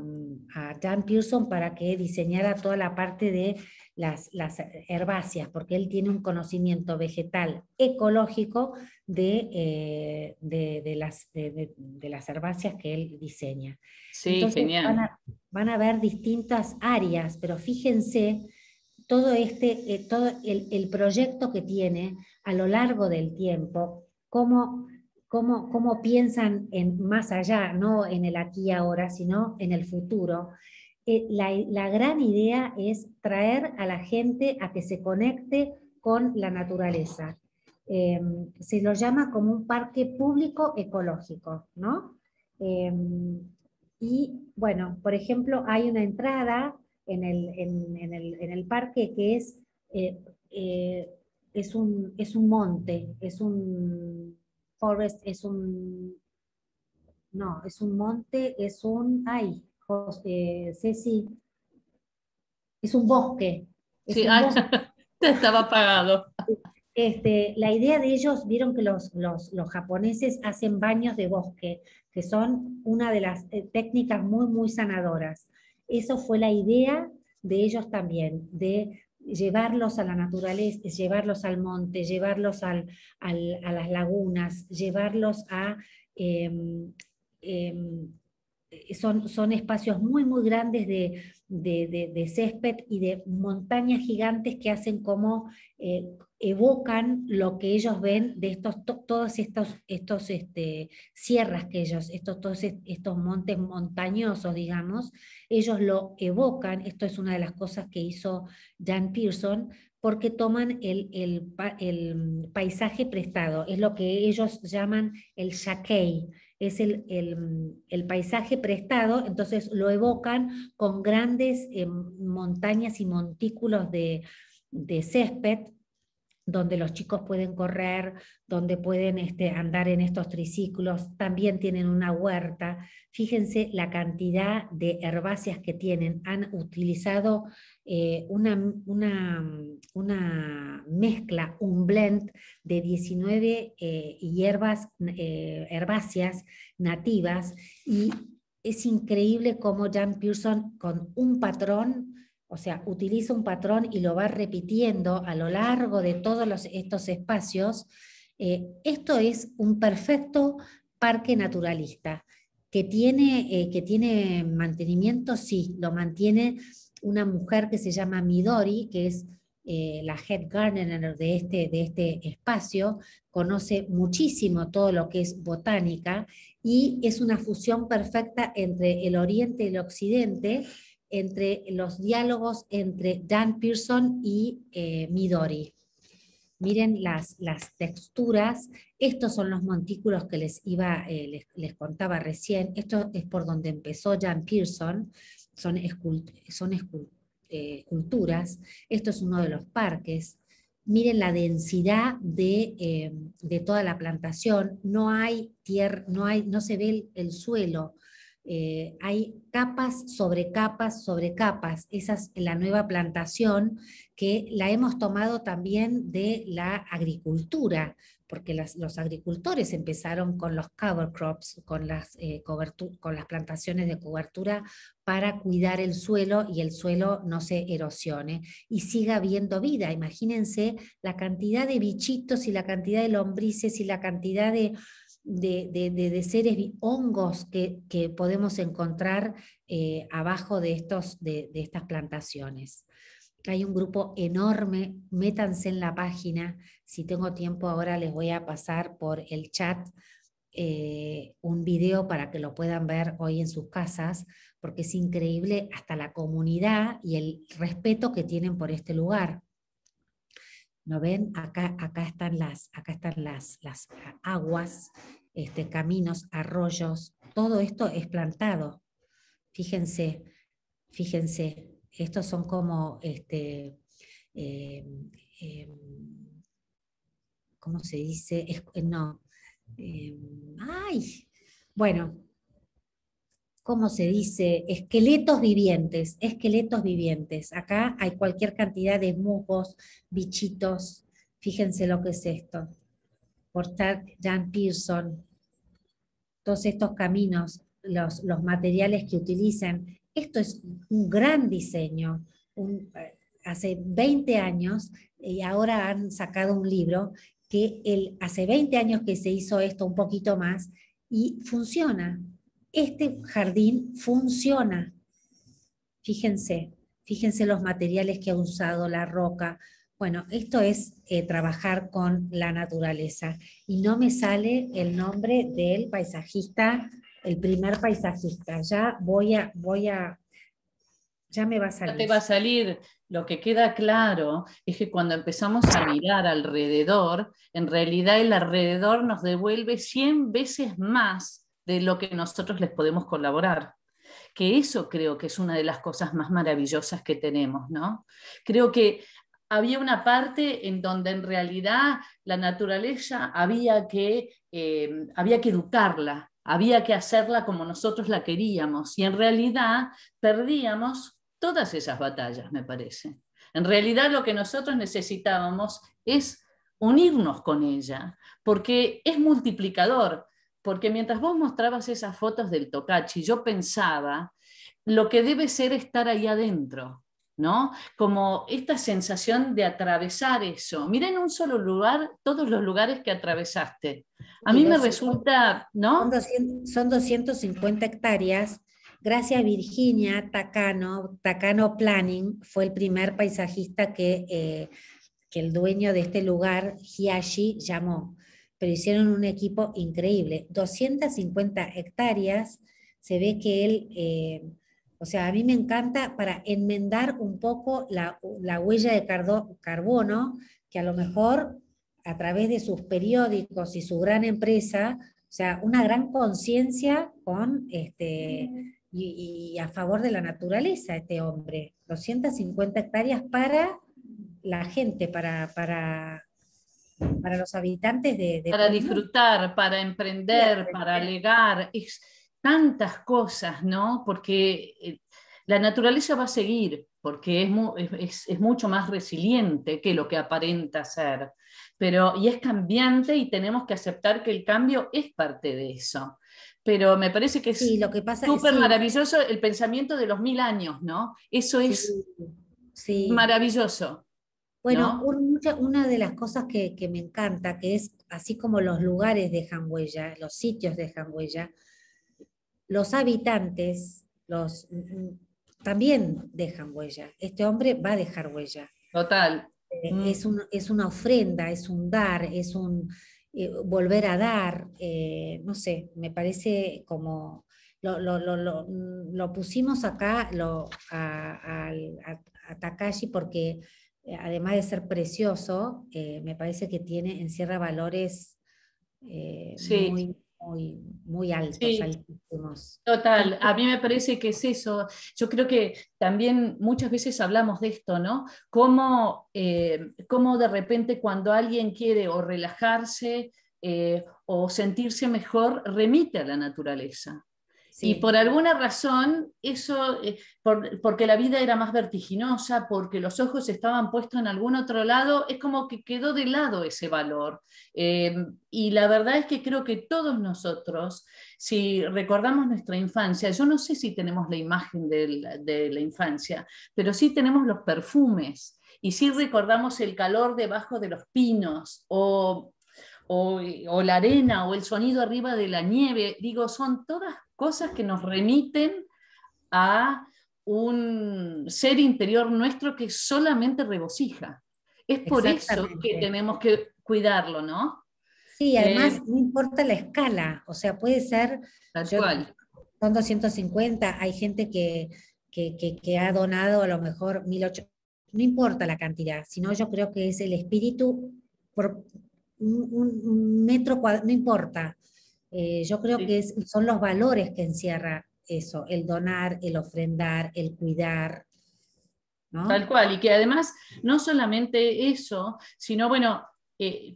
Dan Pearson para que diseñara toda la parte de las, las, herbáceas, porque él tiene un conocimiento vegetal ecológico de, eh, de, las, de, las herbáceas que él diseña. Sí, genial. Van a, van a ver distintas áreas, pero fíjense todo, este, eh, todo el, el, proyecto que tiene a lo largo del tiempo, cómo, cómo, cómo piensan en más allá, no en el aquí y ahora, sino en el futuro. Eh, la, gran idea es traer a la gente a que se conecte con la naturaleza. Em, se lo llama como un parque público ecológico, ¿no? Em, y bueno, por ejemplo, hay una entrada en el, parque que es, eh, eh, es, un, es un monte, es un forest, es un, no, es un monte, es un, ay, eh, Ceci, es un bosque. sí, estaba apagado. Este, la idea de ellos, vieron que los, los, los, japoneses hacen baños de bosque, que son una de las técnicas muy, muy sanadoras. Eso fue la idea de ellos también, de llevarlos a la naturaleza, llevarlos al monte, llevarlos al, al, a las lagunas, llevarlos a em, em, son, son espacios muy, muy grandes de, de, césped y de montañas gigantes que hacen como eh, evocan lo que ellos ven de estos, todos estos, estos este, sierras que ellos, estos, todos estos montes montañosos, digamos, ellos lo evocan. Esto es una de las cosas que hizo Jan Pearson, porque toman el, el, el, paisaje prestado, es lo que ellos llaman el shakei, es el, paisaje prestado, entonces lo evocan con grandes eh, montañas y montículos de, césped, donde los chicos pueden correr, donde pueden este, andar en estos triciclos, también tienen una huerta. Fíjense la cantidad de herbáceas que tienen. Han utilizado eh, una, mezcla, un blend de 19 eh, hierbas eh, herbáceas nativas y es increíble cómo Jan Pearson con un patrón, o sea, utiliza un patrón y lo va repitiendo a lo largo de todos estos espacios. esto es un perfecto parque naturalista. Que tiene, que tiene mantenimiento, sí, lo mantiene una mujer que se llama Midori, que es eh, la head gardener de este, de este espacio, conoce muchísimo todo lo que es botánica y es una fusión perfecta entre el oriente y el occidente, entre los diálogos entre Dan Pearson y eh, Midori. Miren las, las, texturas, estos son los montículos que les, iba, eh, les, les, contaba recién, esto es por donde empezó Jan Pearson, son, son eh, esculturas. Esto es uno de los parques. Miren la densidad de, eh, de toda la plantación. No hay tierra, no, hay, no se ve el, suelo. Eh, hay capas sobre capas sobre capas. Esa es la nueva plantación que la hemos tomado también de la agricultura porque los agricultores empezaron con los cover crops, con las, eh, con las plantaciones de cobertura para cuidar el suelo y el suelo no se erosione y siga habiendo vida. Imagínense la cantidad de bichitos y la cantidad de lombrices y la cantidad de, de, seres hongos que, que podemos encontrar eh, abajo de, estos, de, estas plantaciones. Hay un grupo enorme, métanse en la página. Si tengo tiempo ahora les voy a pasar por el chat eh, un video para que lo puedan ver hoy en sus casas, porque es increíble hasta la comunidad y el respeto que tienen por este lugar. ¿No ven? Acá, acá están las, acá están las, las aguas, este, caminos, arroyos, todo esto es plantado. Fíjense, fíjense, estos son como, este, em, em, ¿cómo se dice? Eh, no. Em, ay, bueno, ¿cómo se dice? Esqueletos vivientes, esqueletos vivientes. Acá hay cualquier cantidad de musgos, bichitos. Fíjense lo que es esto. Portal Jan Pearson. Todos estos caminos, los, los materiales que utilizan esto es un gran diseño. hace 20 años, y ahora han sacado un libro, que el, hace 20 años que se hizo esto un poquito más, y funciona. Este jardín funciona. Fíjense, fíjense los materiales que ha usado, la roca. Bueno, esto es eh, trabajar con la naturaleza y no me sale el nombre del paisajista, el primer paisajista. Ya voy a, voy a, ya me va a salir. Ya te va a salir. Lo que queda claro es que cuando empezamos a mirar alrededor, en realidad el alrededor nos devuelve 100 veces más de lo que nosotros les podemos colaborar que eso creo que es una de las cosas más maravillosas que tenemos, ¿no? Creo que había una parte en donde en realidad la naturaleza había que, eh, había que educarla, había que hacerla como nosotros la queríamos y en realidad perdíamos todas esas batallas, me parece. En realidad lo que nosotros necesitábamos es unirnos con ella, porque es multiplicador, porque mientras vos mostrabas esas fotos del Tocachi, yo pensaba lo que debe ser estar ahí adentro, ¿no? Como esta sensación de atravesar eso. Mira en un solo lugar todos los lugares que atravesaste. A mí me resulta, ¿no? Son, 250 hectáreas. Gracias a Virginia Tacano, Tacano Planning fue el primer paisajista que, eh, que el dueño de este lugar, Hiyashi, llamó. Pero hicieron un equipo increíble. 250 hectáreas, se ve que él... Eh, o sea, a mí me encanta para enmendar un poco la, huella de carbono, que a lo mejor a través de sus periódicos y su gran empresa, o sea, una gran conciencia con este, y, a favor de la naturaleza, este hombre. 250 hectáreas para la gente, para, para, para los habitantes de... para disfrutar, para emprender, para legar tantas cosas, ¿no? Porque eh, la naturaleza va a seguir, porque es, es, mucho más resiliente que lo que aparenta ser, pero y es cambiante y tenemos que aceptar que el cambio es parte de eso. Pero me parece que es súper maravilloso el pensamiento de los mil años, ¿no? Eso es maravilloso. Bueno, una de las cosas que, que, me encanta, que es así como los lugares dejan huella, los sitios dejan huella, los habitantes los, mm, también dejan huella. Este hombre va a dejar huella. Total. Eh, mm. es, es, una ofrenda, es un dar, es un eh, volver a dar. Eh, no sé, me parece como lo, lo, pusimos acá a, Takashi porque además de ser precioso, me parece que tiene, encierra valores muy, muy, muy altos, Total, a mí me parece que es eso. Yo creo que también muchas veces hablamos de esto, ¿no? Cómo, eh, de repente cuando alguien quiere o relajarse eh, o sentirse mejor, remite a la naturaleza. Y por alguna razón, eso, eh, porque la vida era más vertiginosa, porque los ojos estaban puestos en algún otro lado, es como que quedó de lado ese valor. Eh, y la verdad es que creo que todos nosotros, si recordamos nuestra infancia, yo no sé si tenemos la imagen de la, infancia, pero sí tenemos los perfumes. Y sí. recordamos el calor debajo de los pinos o, o, o, la arena o el sonido arriba de la nieve. Digo, son todas cosas que nos remiten a un ser interior nuestro que solamente regocija. Es por eso que tenemos que cuidarlo, ¿no? Sí, además eh, no importa la escala, o sea, puede ser... Son 250, hay gente que, que, ha donado a lo mejor 1800, no importa la cantidad, sino yo creo que es el espíritu por un metro cuadrado, no importa, eh, yo creo que son los valores que encierra eso, el donar, el ofrendar, el cuidar. Tal cual, y que además no solamente eso, sino bueno, eh,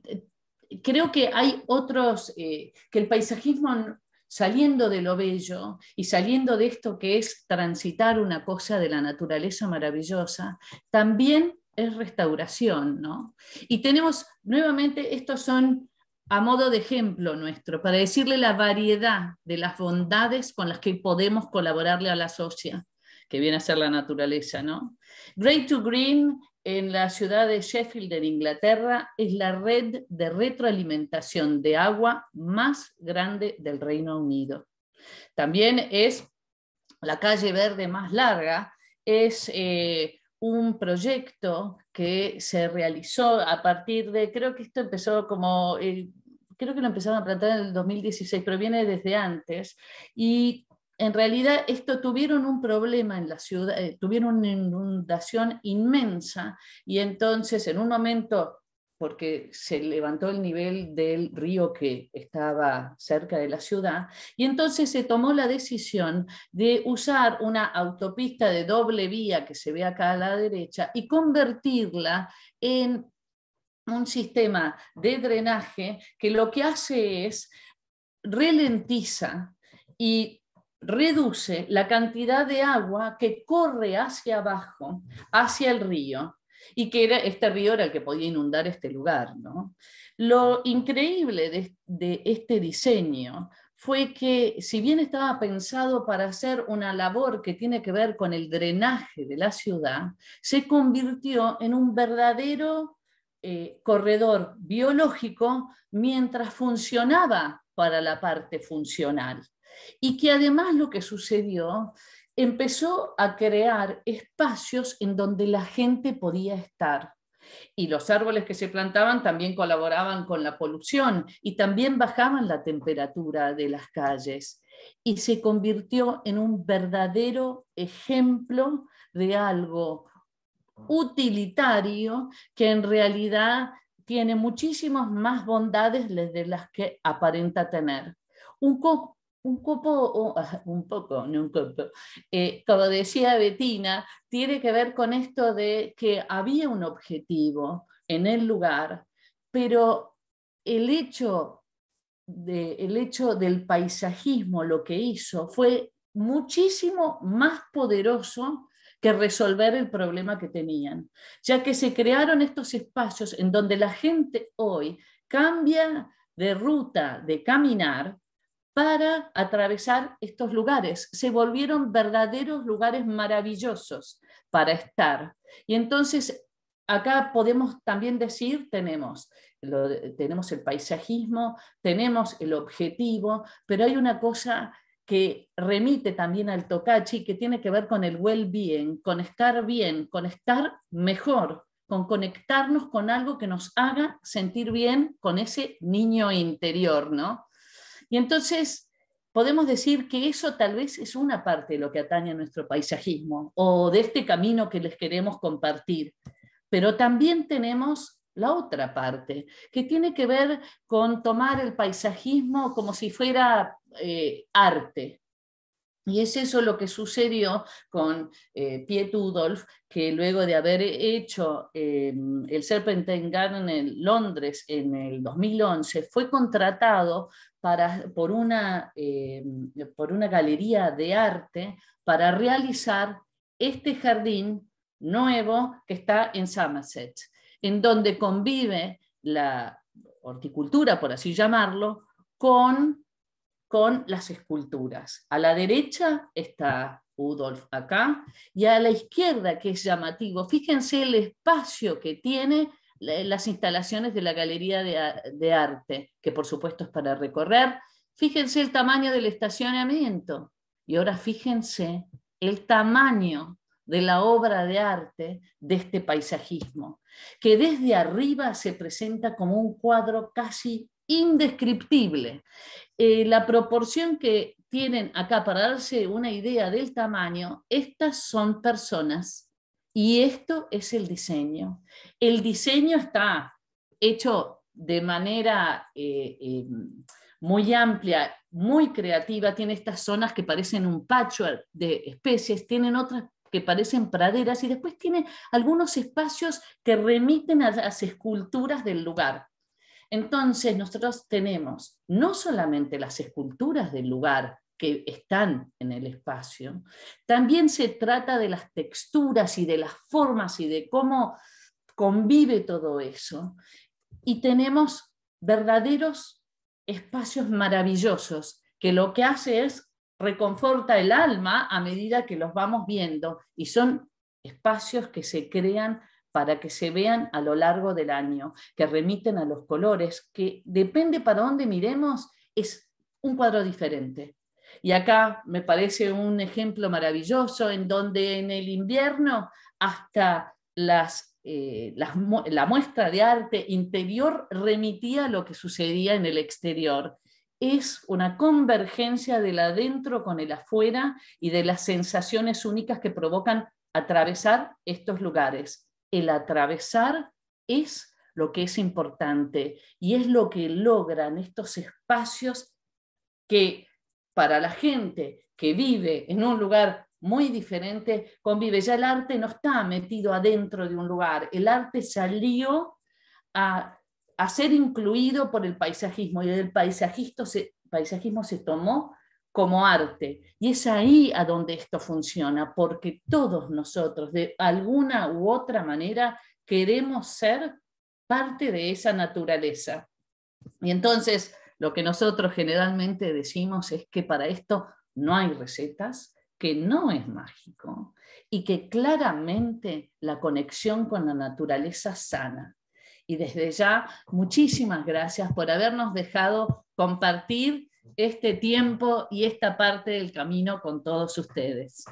creo que hay otros, eh, que el paisajismo saliendo de lo bello y saliendo de esto que es transitar una cosa de la naturaleza maravillosa, también es restauración, ¿no? Y tenemos, nuevamente, estos son a modo de ejemplo nuestro, para decirle la variedad de las bondades con las que podemos colaborarle a la socia, que viene a ser la naturaleza. ¿no? Great to Green en la ciudad de Sheffield, en Inglaterra, es la red de retroalimentación de agua más grande del Reino Unido. También es la calle verde más larga, es eh, un proyecto que se realizó a partir de, creo que esto empezó como, eh, creo que lo empezaron a plantar en el 2016, pero viene desde antes, y en realidad esto tuvieron un problema en la ciudad, eh, tuvieron una inundación inmensa, y entonces en un momento porque se levantó el nivel del río que estaba cerca de la ciudad, y entonces se tomó la decisión de usar una autopista de doble vía que se ve acá a la derecha y convertirla en un sistema de drenaje que lo que hace es ralentiza y reduce la cantidad de agua que corre hacia abajo, hacia el río, y que era, este río era el que podía inundar este lugar. ¿no? Lo increíble de, este diseño fue que si bien estaba pensado para hacer una labor que tiene que ver con el drenaje de la ciudad, se convirtió en un verdadero eh, corredor biológico mientras funcionaba para la parte funcional. Y que además lo que sucedió empezó a crear espacios en donde la gente podía estar. Y los árboles que se plantaban también colaboraban con la polución y también bajaban la temperatura de las calles. Y se convirtió en un verdadero ejemplo de algo utilitario que en realidad tiene muchísimas más bondades de las que aparenta tener. Un, un copo, un poco, no un eh, como decía Betina, tiene que ver con esto de que había un objetivo en el lugar, pero el hecho, el hecho del paisajismo lo que hizo fue muchísimo más poderoso que resolver el problema que tenían, ya que se crearon estos espacios en donde la gente hoy cambia de ruta de caminar para atravesar estos lugares. Se volvieron verdaderos lugares maravillosos para estar. Y entonces acá podemos también decir, tenemos, tenemos el paisajismo, tenemos el objetivo, pero hay una cosa que remite también al tocachi, que tiene que ver con el well-being, con estar bien, con estar mejor, con conectarnos con algo que nos haga sentir bien con ese niño interior, ¿no? Y entonces podemos decir que eso tal vez es una parte de lo que atañe a nuestro paisajismo o de este camino que les queremos compartir. Pero también tenemos la otra parte, que tiene que ver con tomar el paisajismo como si fuera eh, arte, y es eso lo que sucedió con eh, Piet Udolf, que luego de haber hecho eh, el Serpentine Garden en Londres en el 2011, fue contratado para, por, una, eh, por una galería de arte para realizar este jardín nuevo que está en Somerset, en donde convive la horticultura, por así llamarlo, con con las esculturas. A la derecha está Udolf acá y a la izquierda, que es llamativo, fíjense el espacio que tiene las instalaciones de la Galería de, Arte, que por supuesto es para recorrer. Fíjense el tamaño del estacionamiento y ahora fíjense el tamaño de la obra de arte de este paisajismo, que desde arriba se presenta como un cuadro casi indescriptible. Eh, la proporción que tienen acá para darse una idea del tamaño, estas son personas y esto es el diseño. El diseño está hecho de manera eh, eh, muy amplia, muy creativa, tiene estas zonas que parecen un patchwork de especies, tienen otras que parecen praderas y después tiene algunos espacios que remiten a las esculturas del lugar. Entonces, nosotros tenemos no solamente las esculturas del lugar que están en el espacio, también se trata de las texturas y de las formas y de cómo convive todo eso. Y tenemos verdaderos espacios maravillosos que lo que hace es reconforta el alma a medida que los vamos viendo y son espacios que se crean para que se vean a lo largo del año, que remiten a los colores, que depende para dónde miremos, es un cuadro diferente. Y acá me parece un ejemplo maravilloso en donde en el invierno hasta las, eh, la muestra de arte interior remitía lo que sucedía en el exterior. Es una convergencia del adentro con el afuera y de las sensaciones únicas que provocan atravesar estos lugares. El atravesar es lo que es importante y es lo que logran estos espacios que para la gente que vive en un lugar muy diferente, convive. Ya el arte no está metido adentro de un lugar, el arte salió a, ser incluido por el paisajismo y el paisajismo se, paisajismo se tomó como arte. Y es ahí a donde esto funciona, porque todos nosotros, de alguna u otra manera, queremos ser parte de esa naturaleza. Y entonces, lo que nosotros generalmente decimos es que para esto no hay recetas, que no es mágico y que claramente la conexión con la naturaleza sana. Y desde ya, muchísimas gracias por habernos dejado compartir este tiempo y esta parte del camino con todos ustedes.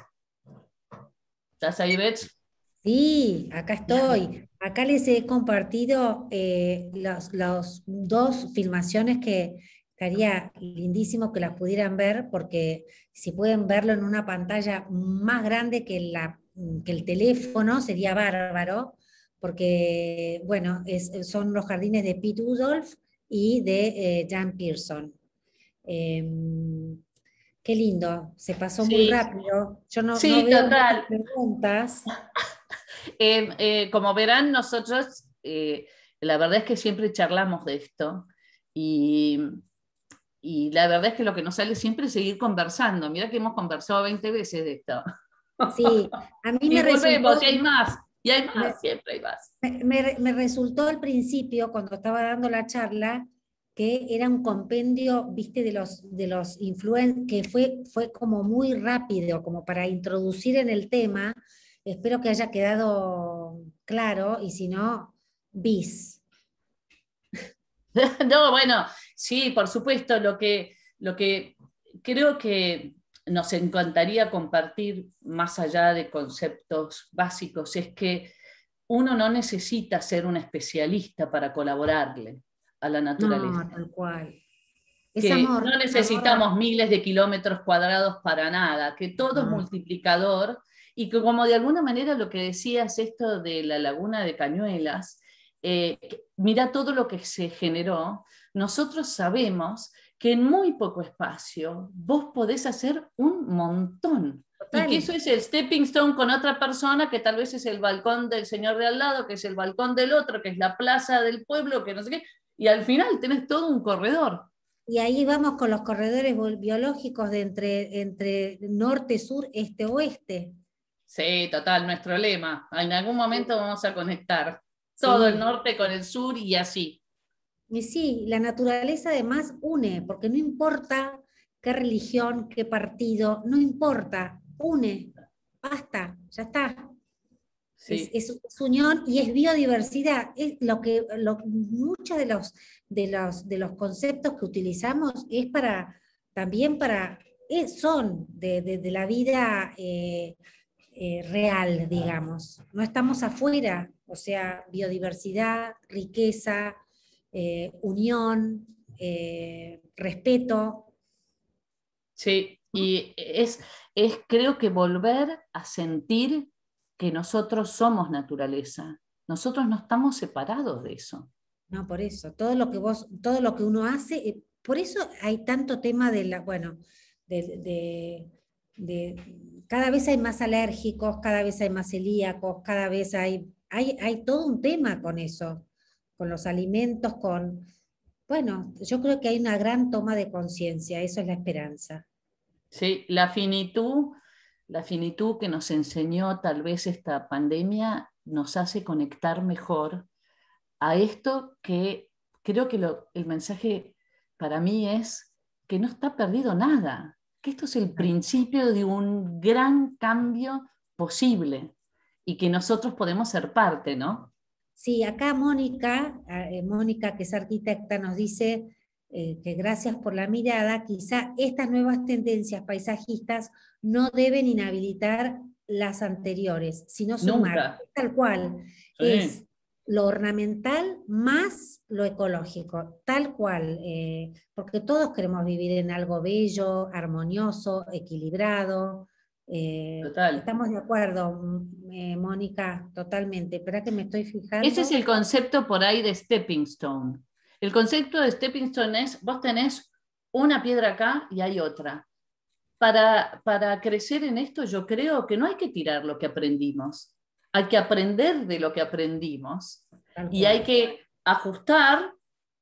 ¿Estás ahí, Beth? Sí, acá estoy. Acá les he compartido eh, las dos filmaciones que estaría lindísimo que las pudieran ver, porque si pueden verlo en una pantalla más grande que, la, que el teléfono, sería bárbaro, porque, bueno, son los jardines de Pete Rudolph y de eh, Jan Pearson. Em, qué lindo, se pasó muy rápido. Yo no, sí, veo preguntas. Eh, eh, como verán, nosotros, eh, la verdad es que siempre charlamos de esto y, y, la verdad es que lo que nos sale siempre es seguir conversando. Mira que hemos conversado 20 veces de esto. Sí, a mí me resultó, y hay más, y hay más, siempre hay más. Me, me resultó al principio, cuando estaba dando la charla, que era un compendio, viste, de los, de los influencers, que fue, fue como muy rápido, como para introducir en el tema, Espero que haya quedado claro y si no, bis. No, bueno, sí, por supuesto, lo que, lo que creo que nos encantaría compartir más allá de conceptos básicos es que uno no necesita ser un especialista para colaborarle a la naturaleza. No, tal cual. no necesitamos miles de kilómetros cuadrados para nada, que todo es multiplicador y que como de alguna manera lo que decías esto de la laguna de Cañuelas, eh, mira todo lo que se generó, nosotros sabemos que en muy poco espacio vos podés hacer un montón. Y que eso es el stepping stone con otra persona, que tal vez es el balcón del señor de al lado, que es el balcón del otro, que es la plaza del pueblo, que no sé qué, y al final tenés todo un corredor. Y ahí vamos con los corredores biológicos de entre, entre norte, sur, este, oeste. Sí, total, nuestro lema. En algún momento vamos a conectar todo el norte con el sur y así. Y sí, la naturaleza además une, porque no importa qué religión, qué partido, no importa, une, basta, ya está. Es, unión y es biodiversidad. Es lo que muchos de los, de, los, de los conceptos que utilizamos es para también para son de, la vida eh, eh, real, digamos. No estamos afuera, o sea, biodiversidad, riqueza, eh, unión, eh, respeto. Sí, y es, es creo que volver a sentir que nosotros somos naturaleza. Nosotros no estamos separados de eso. No, por eso, todo lo que vos, todo lo que uno hace, por eso hay tanto tema de la, bueno, de cada vez hay más alérgicos, cada vez hay más celíacos, cada vez hay, hay, hay todo un tema con eso, con los alimentos, con... Bueno, yo creo que hay una gran toma de conciencia, eso es la esperanza. Sí, la finitud, la finitud que nos enseñó tal vez esta pandemia nos hace conectar mejor a esto que creo que el mensaje para mí es que no está perdido nada que esto es el principio de un gran cambio posible y que nosotros podemos ser parte, ¿no? Sí, acá Mónica, eh, Mónica que es arquitecta, nos dice eh, que gracias por la mirada, quizá estas nuevas tendencias paisajistas no deben inhabilitar las anteriores, sino sumar, tal cual, es lo ornamental más lo ecológico, tal cual, eh, porque todos queremos vivir en algo bello, armonioso, equilibrado. Eh, estamos de acuerdo, mm, eh, Mónica, totalmente. Espera que me estoy fijando. Ese es el concepto por ahí de Stepping Stone. El concepto de Stepping Stone es, vos tenés una piedra acá y hay otra. Para, para crecer en esto yo creo que no hay que tirar lo que aprendimos, hay que aprender de lo que aprendimos y hay que ajustar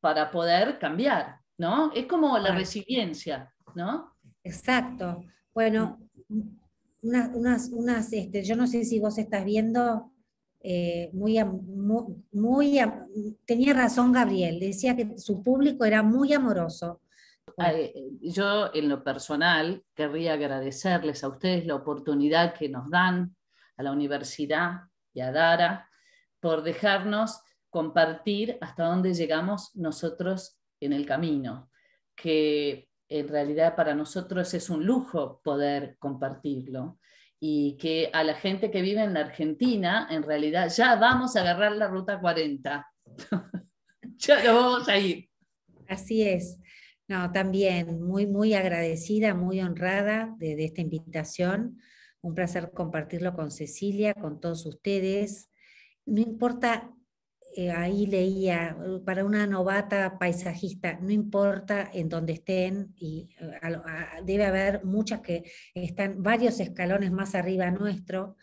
para poder cambiar, ¿no? Es como la resiliencia, ¿no? Exacto. Bueno, unas, unas, este, yo no sé si vos estás viendo, eh, muy, muy, tenía razón Gabriel, decía que su público era muy amoroso. Yo en lo personal querría agradecerles a ustedes la oportunidad que nos dan a la universidad y a Dara por dejarnos compartir hasta dónde llegamos nosotros en el camino, que en realidad para nosotros es un lujo poder compartirlo y que a la gente que vive en la Argentina, en realidad ya vamos a agarrar la ruta 40. ya lo vamos a ir. Así es. No, también muy, muy agradecida, muy honrada de esta invitación. Un placer compartirlo con Cecilia, con todos ustedes. No importa, eh, ahí leía, eh, para una novata paisajista, no importa en dónde estén, y eh, debe haber muchas que están varios escalones más arriba nuestro.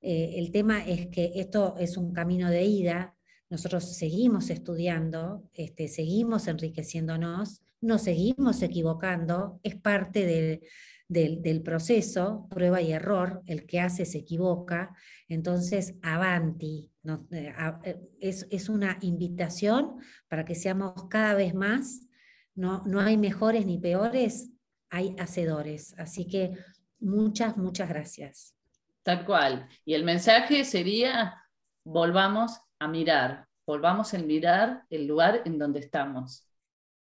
el tema es que esto es un camino de ida, nosotros seguimos estudiando, este, seguimos enriqueciéndonos, nos seguimos equivocando, es parte del del, proceso, prueba y error, el que hace se equivoca, entonces avanti, eh, eh, es, una invitación para que seamos cada vez más, no, no hay mejores ni peores, hay hacedores, así que muchas, muchas gracias. Tal cual, y el mensaje sería, volvamos a mirar, volvamos a mirar el lugar en donde estamos